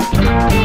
Música